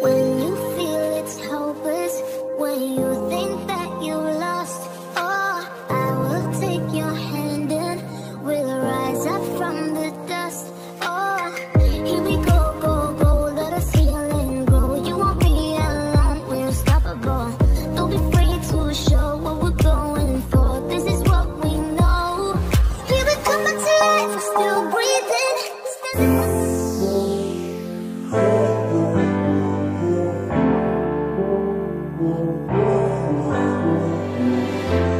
when you more.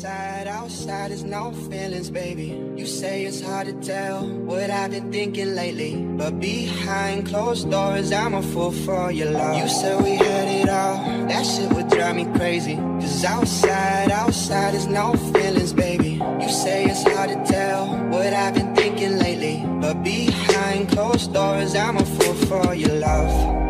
inside, outside is no feelings, baby. You say it's hard to tell what I've been thinking lately. But behind closed doors, I'm a fool for your love. You said we had it all, that shit would drive me crazy. Cause outside, outside is no feelings, baby. You say it's hard to tell what I've been thinking lately. But behind closed doors, I'm a fool for your love.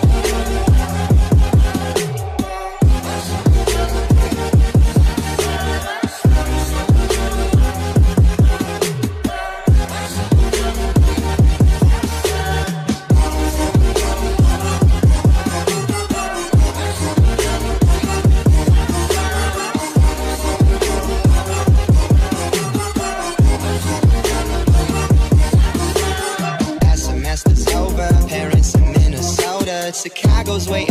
goes way